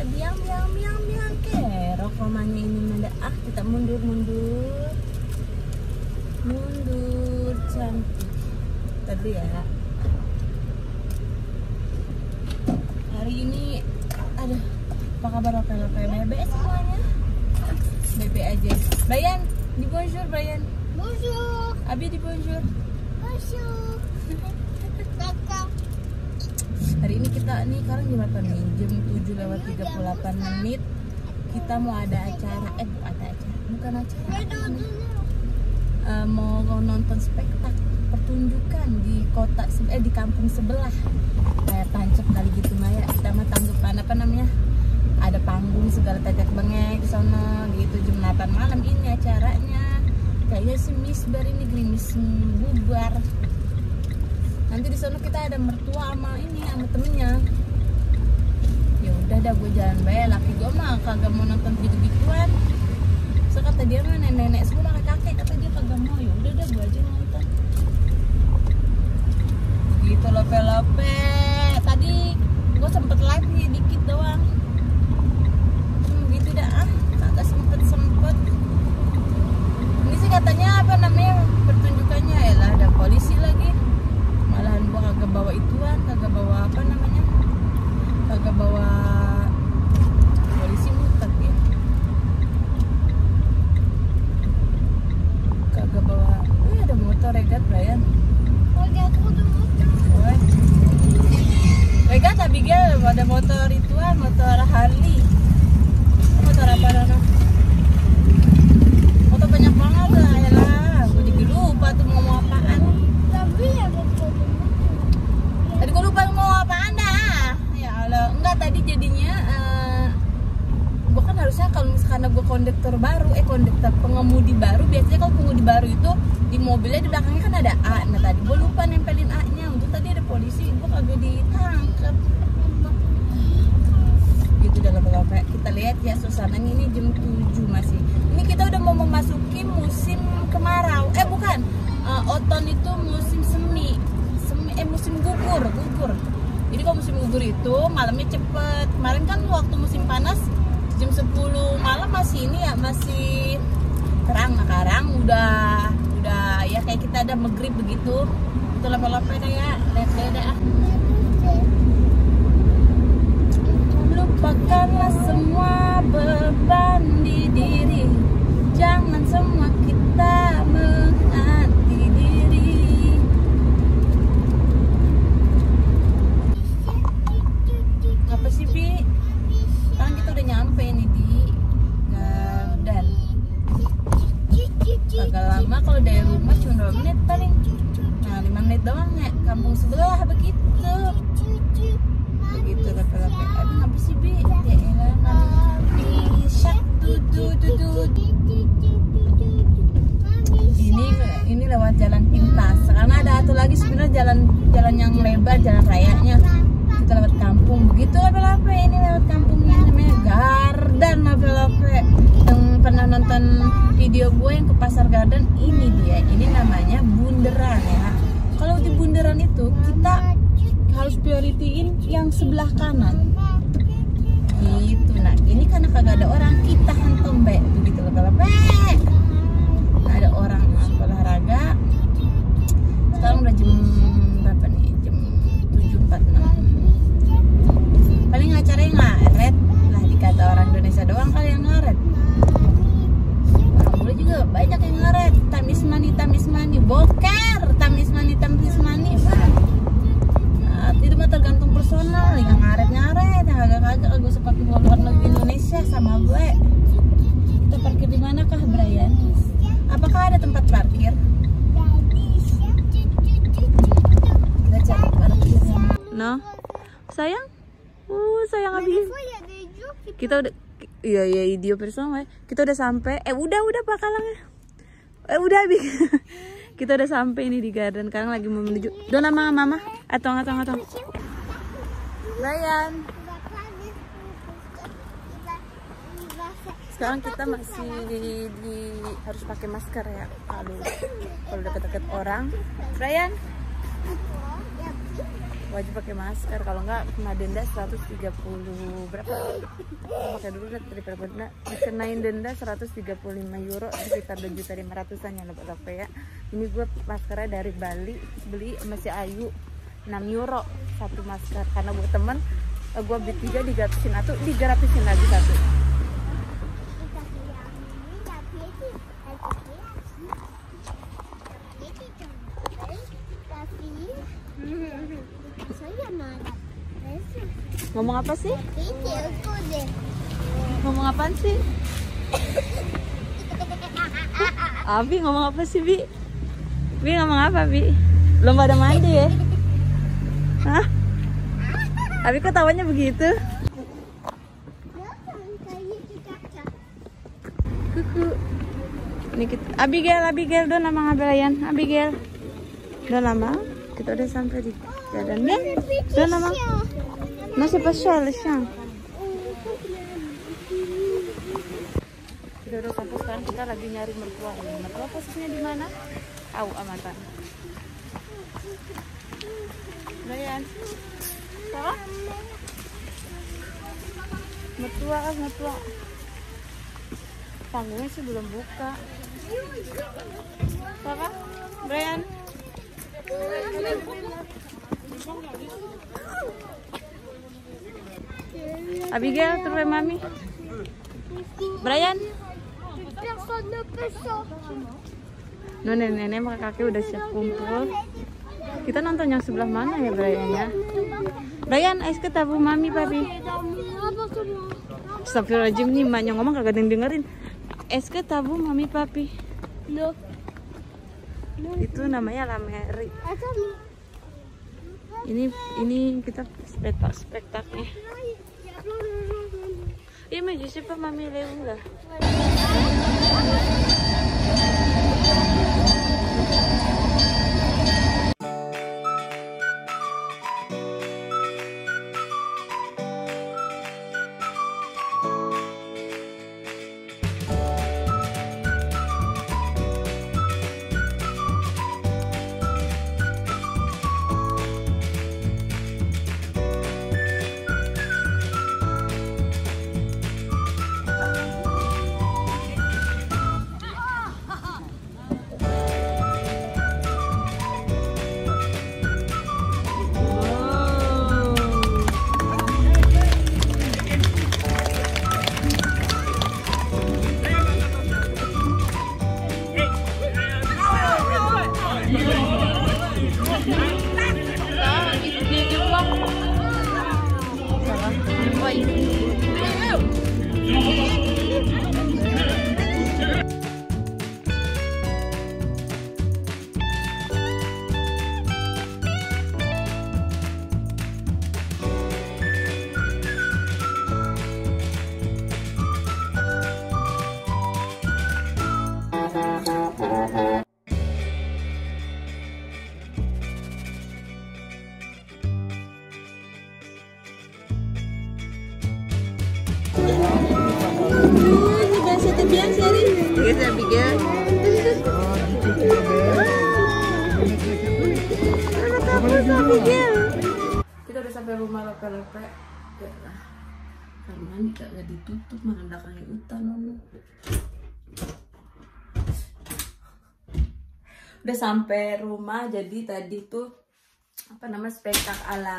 diam diam diam diam kerok mamanya ini nada ah kita mundur mundur. Mundur cantik. Tadi ya. Hari ini ada apa kabar oke oke bebe semuanya? Bebe aja. Brian di bonjour Brian. Bonjour. Abi di bonjour. Bonjour. Ini kita nih sekarang jam berapa nih? Jam 7 lewat 38 menit. Kita mau ada acara eh bukan ada acara bukan acara? Eh, mau nonton spektak pertunjukan di kota eh di kampung sebelah. Kayak tancap kali gitu Maya kita mah tanggapan apa namanya? Ada panggung segala tetek bengek di sana gitu. Jam 8 malam ini acaranya. Kayaknya si Miss Bar ini gerimis bubar nanti di sana kita ada mertua sama ini sama temennya. Ya udah dah gue jalan bayar laki gue mah kagak mau nonton gitu gituan so kata dia mah nenek-nenek semua kakek kakek kata dia kagak mau. Ya udah dah gue aja nonton gitu lope lope tadi gue sempet live nih dikit doang hmm, gitu dah ah kagak sempet sempet ini sih katanya apa namanya pertunjukannya ya lah ada polisi lagi malahan gua kagak bawa ituan kagak bawa apa namanya kagak bawa polisi mutat ya kagak bawa Wih, ada motor regat Brian Oh, dia aku tuh motor. Weh. regat Abigail ada motor ituan motor Harley motor apa Nana motor banyak banget lah ya lah gue juga lupa tuh mau ngomong apaan Tapi ya betul. Tadi gue lupa mau apa anda. Ya Allah, enggak tadi jadinya eh gue kan harusnya kalau misalkan gue konduktor baru, eh konduktor pengemudi baru, biasanya kalau pengemudi baru itu di mobilnya di belakangnya kan ada A. Nah tadi gue lupa nempelin A-nya. Untuk tadi ada polisi, gue kagak ditangkap. Gitu dalam apa Kita lihat ya suasananya ini jam 7 masih. Ini kita udah mau memasuki musim kemarau. Eh bukan, Oton itu musim semi semi eh musim gugur gugur. Jadi kalau musim gugur itu malamnya cepet. Kemarin kan waktu musim panas jam 10 malam masih ini ya masih terang nah sekarang udah udah ya kayak kita ada maghrib begitu. Itu lama-lama ya lihat ah lupakanlah semua beban di diri. Jangan semua kita menghati kampung sebelah begitu. Begitu rapi-rapi aduh apa sih Bi? elah nabi syak ini ini lewat jalan pintas. Karena ada satu lagi sebenarnya jalan jalan yang lebar jalan rayanya. Kita lewat kampung. Begitu lape-lape ini lewat kampungnya namanya Garden lape-lape yang pernah nonton video gue yang ke pasar Garden ini dia. Ini namanya bunderan ya kalau di bunderan itu kita harus prioritiin yang sebelah kanan. Gitu. Nah ini karena kagak ada orang kita hantam be begitu lape-lape Nggak ada orang olahraga. Sekarang udah jam berapa nih? Jam 7.46 paling acaranya ngaret. Lah dikata orang Indonesia doang kali yang ngaret. Orang bule juga banyak yang ngaret. Tamis money tamis money boker money money Wah. Nah, itu mah tergantung personal. Yang ngaret ngaret yang agak agak gue seperti luar negeri Indonesia sama gue. Kita parkir di mana kah Brian? Apakah ada tempat parkir? Kita cari parkirnya. No? Sayang? Uh sayang abi kita. Udah iya iya idio bersama kita udah sampai. Eh udah udah pakalangnya eh udah abi kita udah sampai ini di garden sekarang lagi mau menuju. Udah nama mama. Atau atau atau Brian sekarang kita masih di, di- harus pakai masker ya. Kalau kalau deket-deket orang. Brian wajib pakai masker kalau nggak kena denda 130 berapa pakai dulu deh daripada denda dikenain denda 135 euro sekitar 2 juta 500an ya lebih apa ya ini gue maskernya dari Bali beli masih Ayu 6 euro satu masker karena gue temen eh, gue beli tiga digratisin satu digratisin lagi satu ngomong apa sih? Ngomong apaan sih? Abi ngomong apa sih Bi? Bi ngomong apa Bi? Belum pada mandi ya? Hah? Abi kok tawanya begitu? Kuku. Ini kita Abigail Abigail udah nama ngabelayan Abigail. Udah lama. Kita udah sampai di jalan ya udah lama? Masih siang kita lagi nyari mertua mertua posisinya di mana? Tahu amatan. Ryan Salah? mertua ah mertua. Sih belum buka. Siapa? Brian? Abigail, terus mami Brian? No, nenek-nenek sama kakek udah siap kumpul Kita nonton yang sebelah mana ya Brian ya? Brian, es ketabu mami papi Astagfirullahaladzim nih emaknya ngomong kagak ada yang dengerin Es ketabu mami papi Itu namanya lameri Ini ini kita spektak spektaknya. Iya maju siapa mami lewung lah Guys, Abigail. Kita udah sampai rumah lepe-lepe. Kamar mandi kagak ditutup, belakangnya hutan. Udah sampai rumah, jadi tadi tuh apa nama spektak ala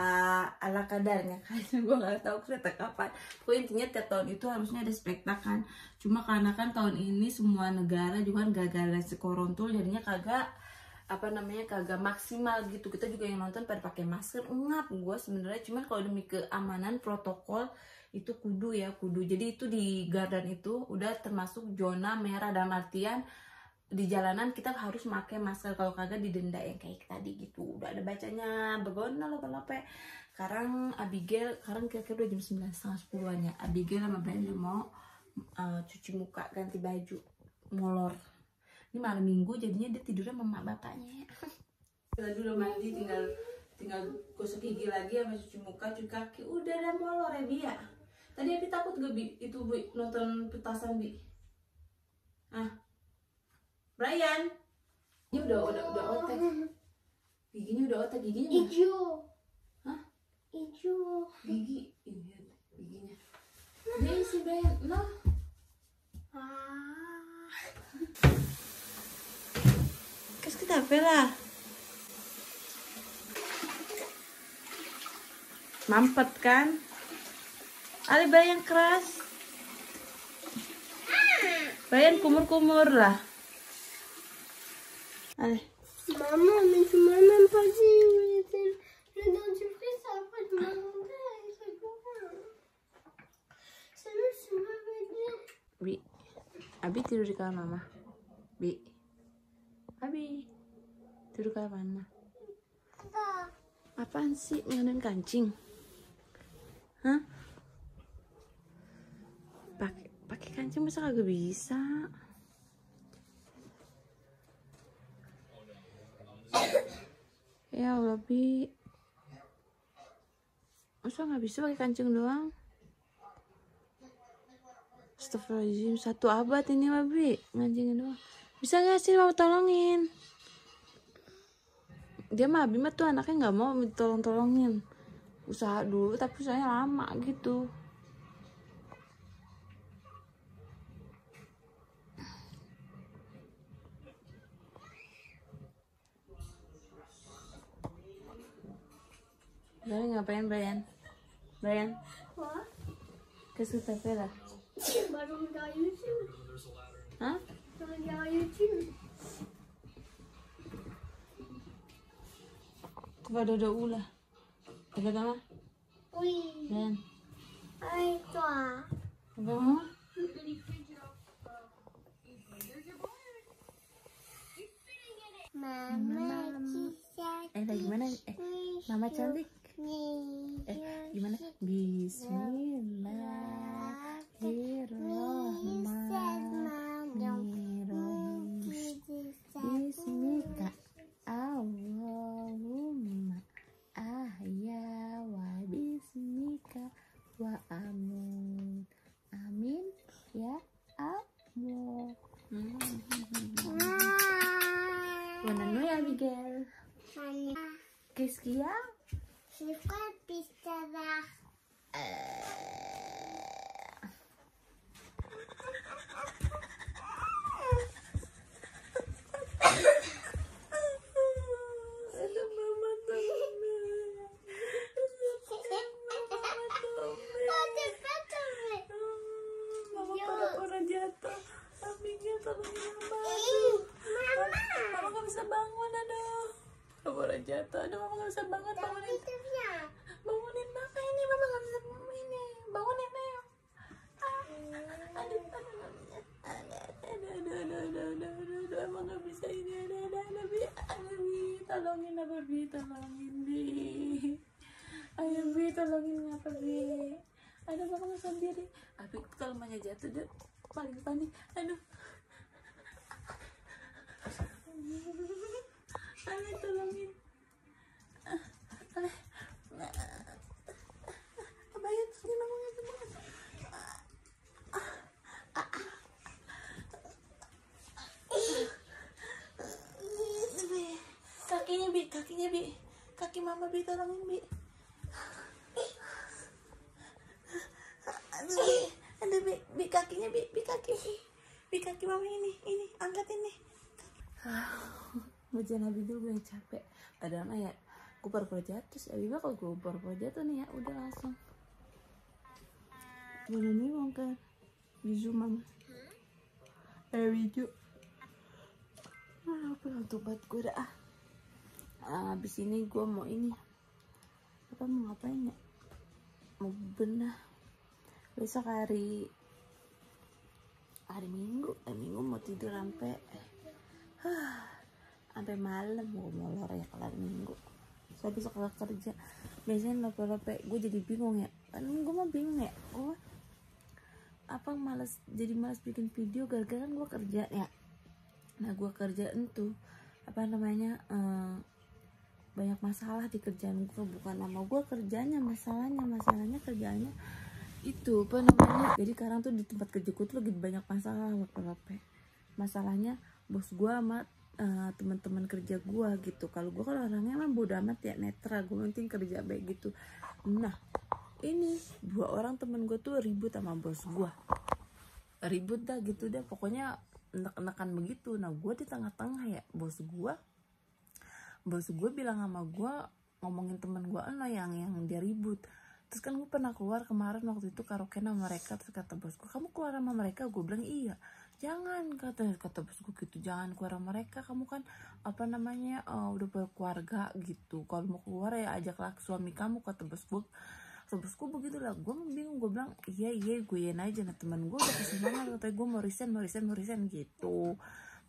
ala kadarnya kan? Gue nggak tahu spektak kapan. Pokoknya intinya tiap tahun itu harusnya ada spektak kan? Cuma karena kan tahun ini semua negara juga gagal korontul jadinya kagak apa namanya kagak maksimal gitu. Kita juga yang nonton pada pakai masker. Ngap gue sebenarnya. Cuman kalau demi keamanan protokol itu kudu ya kudu. Jadi itu di garden itu udah termasuk zona merah. Dalam artian di jalanan kita harus pakai masker kalau kagak didenda yang kayak tadi gitu. Udah ada bacanya begona lo apa sekarang Abigail sekarang kira-kira udah jam sembilan setengah sepuluhan ya. Abigail sama udah mau uh, cuci muka ganti baju molor. Ini malam minggu jadinya dia tidurnya sama mak bapaknya. Kita dulu mandi tinggal tinggal gosok gigi lagi sama cuci muka cuci kaki. Udah ada molor ya Bia tadi Abi takut gak itu Bi nonton petasan Bi? Ah Brian ini udah udah udah otek giginya udah otek giginya mana? Hijau. baju. gigi ini giginya ini si Brian no Ah. Qu'est-ce que t'as fait là Mampet kan? Ali Brian keras. Brian kumur-kumur lah. Ali. Maman, mais tu m'as même pas dit. Le dentifrice, après, tu m'as demandé. C'est lui, dit. Bi. Abi tidur di kamar mama. Bi. Abi. Tidur kamar mama. Ça. Apaan sih nganain kancing? Hah? Pakai pakai kancing masa kagak bisa? Ya Allah, Bi. Masa nggak bisa pakai kancing doang? Astagfirullahaladzim, satu abad ini mah, Bi. Ngancingin doang. Bisa gak sih mau tolongin? dia mah Abi mah tuh anaknya nggak mau ditolong-tolongin usaha dulu tapi usahanya lama gitu Brian ngapain Brian? Brian, qu'est-ce que t'as fait là? Bah, je regarde YouTube. Hein? Je regarde YouTube. Tu vas dodo ulah. Agak mama? Oui. Brian, Avec toi. mama? Mama, Eh? Eh, mama cantik. Eh, gimana? Bismillahirrahmanirrahim. Bismika Allahumma ahya wa bismika wa amun amin ya Allah Bonne nuit Abigail Qu'est-ce qu'il y a C'est quoi le pistolard Ada mama Oh, t'es pas tombé. Mama Yo. pura-pura jatuh Abigail tolongin mama Ih, Mama. Mama gak bisa bangun aduh Pura-pura jatuh. Aduh mama gak bisa banget bangunin. Bangunin mama ini Mama gak bisa ini. Bangunin ayo. Ah, Aduh aduh aduh Aduh aduh aduh aduh aduh aduh aduh aduh Emang gak bisa ini. Aduh aduh aduh Bi Aduh Bi. Tolongin apa Bi Tolongin Bi. Ayo Bi tolongin apa Bi. Aduh mama gak sendiri. Abi kalau mamanya jatuh dia paling panik Aduh tolongin Ale Abayan sini mama gak semangat kakinya bi. Kakinya bi. Kaki bi. Tolongin bi. Bi. Bi. Bi kakinya bi. Bi bi ini. Angkat ini. Dulu gue yang capek. Padahal mah ya Gue pura-pura jatuh sih Abi mah kalau gue pura-pura jatuh nih ya Udah langsung. Mana nih mau kan Bizu mama Eh bizu Ah, apa ngantuk banget gue dah ah. Ah, Habis ini gue mau ini. Apa mau ngapain ya? Mau benah Besok hari Hari Minggu. Eh Minggu mau tidur sampai sampai malam. Gue molor ya kelar minggu saya besok kelar kerja. Biasanya lope-lope gue jadi bingung ya. Kan gue mah bingung ya. Gue apa males jadi males bikin video gara-gara gue kerja ya. Nah gue kerjaan tuh apa namanya eh, banyak masalah di kerjaan gue bukan nama gue kerjanya masalahnya masalahnya kerjaannya itu apa namanya. Jadi sekarang tuh di tempat kerja gue tuh lagi banyak masalah lope-lope masalahnya bos gue sama uh, teman-teman kerja gue gitu. Kalau gue kan orangnya emang bodo amat ya netral gue penting kerja baik gitu. Nah ini dua orang temen gue tuh ribut sama bos gue ribut dah gitu deh. Pokoknya enak-enakan begitu. Nah gue di tengah-tengah ya bos gue bos gue bilang sama gue ngomongin temen gue lo yang yang dia ribut. Terus kan gue pernah keluar kemarin waktu itu karaoke sama mereka. Terus kata bosku kamu keluar sama mereka? Gue bilang iya jangan kata kata bosku gitu. Jangan keluar sama mereka. Kamu kan apa namanya uh, udah berkeluarga gitu. Kalau mau keluar ya ajaklah suami kamu kata bosku. Kata bosku begitu lah gue bingung gue bilang iya iya gue yen aja. Nah teman gue udah kesel banget. Katanya gue mau resign mau resign mau resign gitu.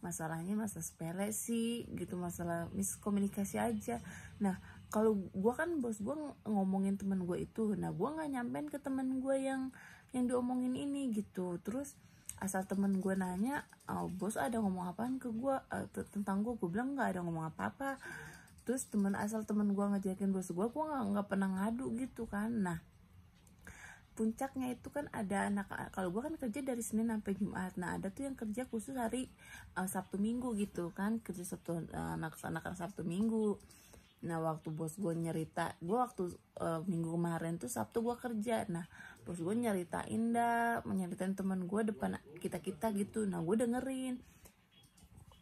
Masalahnya masa sepele sih gitu. Masalah miskomunikasi aja. Nah kalau gue kan bos gue ngomongin temen gue itu. Nah gue nggak nyampein ke temen gue yang yang diomongin ini gitu. Terus asal temen gue nanya oh, bos ada ngomong apaan ke gue uh, tentang gue gue bilang nggak ada ngomong apa apa terus temen asal temen gue ngajakin bos gue gue nggak nggak pernah ngadu gitu kan. Nah puncaknya itu kan ada anak kalau gue kan kerja dari senin sampai jumat. Nah ada tuh yang kerja khusus hari uh, sabtu minggu gitu kan. Kerja sabtu uh, anak anak sabtu minggu. Nah waktu bos gue nyerita, gue waktu uh, minggu kemarin tuh Sabtu gue kerja. Nah bos gue nyeritain dah, menyeritain teman gue depan kita kita gitu. Nah gue dengerin.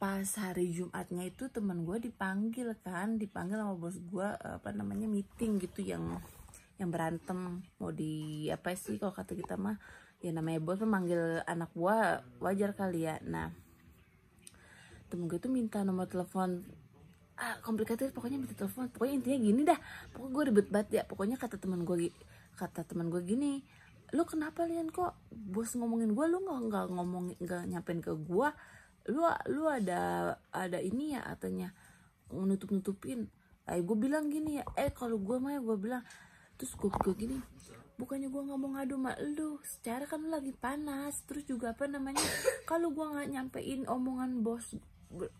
Pas hari Jumatnya itu teman gue dipanggil kan, dipanggil sama bos gue apa namanya meeting gitu yang yang berantem mau di apa sih kalau kata kita mah ya namanya bos memanggil anak gue wajar kali ya. Nah temen gue tuh minta nomor telepon ah, komplikated pokoknya minta telepon pokoknya intinya gini dah pokoknya gue ribet banget ya pokoknya kata teman gue kata teman gue gini lu kenapa lian? Kok bos ngomongin gue lu nggak nggak ngomong nggak nyampein ke gue lu lu ada ada ini ya katanya nutup nutupin eh gue bilang gini ya eh kalau gue mah gue bilang. Terus gue gue gini bukannya gue nggak mau ngadu sama lu? Secara kan lu lagi panas. Terus juga apa namanya kalau gue nggak nyampein omongan bos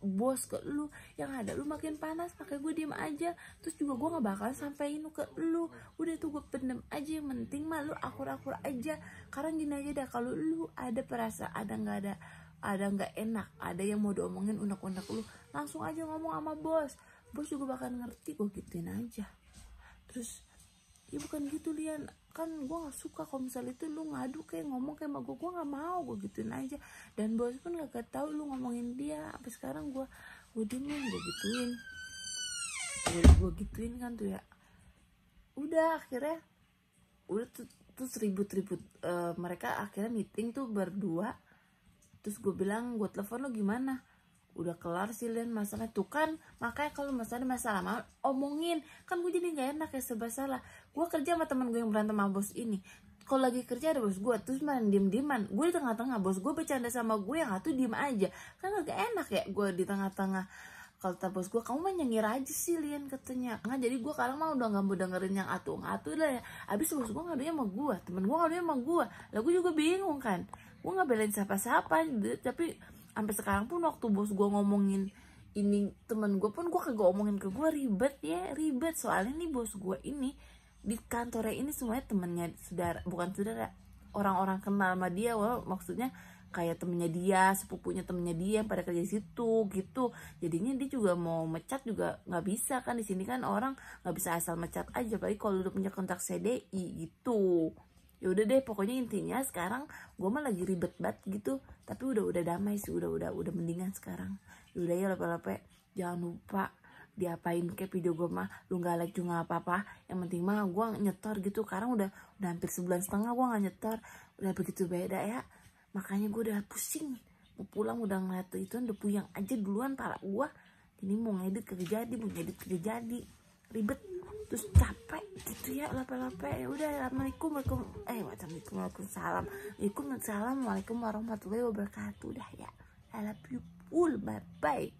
bos ke lu yang ada lu makin panas pakai gue diem aja. Terus juga gue nggak bakal sampein ke lu. Udah tuh gue pendem aja yang penting mah lu akur-akur aja. Karena gini aja dah kalau lu ada perasa ada nggak ada ada nggak enak ada yang mau diomongin unek-unek lu langsung aja ngomong sama bos. Bos juga bakal ngerti gue gituin aja. Terus ya bukan gitu Lian kan gue nggak suka kalau misalnya itu lu ngadu kayak ngomong kayak sama gue gue nggak mau gue gituin aja. Dan bos pun gak tau lu ngomongin dia sampai sekarang gue gue diemin gue gituin. Gue, gue gituin kan tuh ya. Udah akhirnya udah tuh, terus ribut-ribut uh, mereka akhirnya meeting tuh berdua. Terus gue bilang gue telepon lo gimana? Udah kelar sih Lian masalahnya. Tuh kan makanya kalau masalah masalah mal omongin. Kan gue jadi gak enak ya serba salah gue kerja sama teman gue yang berantem sama bos ini. Kalau lagi kerja ada bos gue terus main diem dieman gue di tengah-tengah bos gue bercanda sama gue yang satu diem aja. Kan gak enak ya gue di tengah-tengah. Kalau kata bos gue kamu mah nyengir aja sih Lian katanya. Nggak jadi gue kalau mau udah nggak mau dengerin yang atu atu lah ya. Abis bos gue ngadunya sama gue temen gue ngadunya sama gue lah gue juga bingung kan. Gue nggak belain siapa-siapa tapi sampai sekarang pun waktu bos gue ngomongin ini temen gue pun gue kagak ngomongin ke gue ribet ya ribet. Soalnya nih bos gue ini di kantornya ini semuanya temennya saudara bukan saudara orang-orang kenal sama dia well, maksudnya kayak temennya dia sepupunya temennya dia yang pada kerja di situ gitu. Jadinya dia juga mau mecat juga nggak bisa kan di sini kan orang nggak bisa asal mecat aja apalagi kalau udah punya kontak CDI gitu. Ya udah deh pokoknya intinya sekarang gue mah lagi ribet banget gitu. Tapi udah udah damai sih udah udah udah mendingan sekarang. Ya udah ya lepe-lepe. Jangan lupa diapain kayak video gue mah lu nggak like juga apa apa yang penting mah gue nyetor gitu. Sekarang udah udah hampir sebulan setengah gue nggak nyetor. Udah begitu beda ya. Makanya gue udah pusing. Mau pulang udah ngeliat itu udah puyang aja duluan para gue ini mau ngedit kagak jadi mau ngedit kagak jadi. Ribet. Terus capek gitu ya lape-lape. Ya udah assalamualaikum waalaikum eh wassalamualaikum waalaikumsalam. Waalaikumsalam waalaikum warahmatullahi wabarakatuh. Dah ya. I love you full bye bye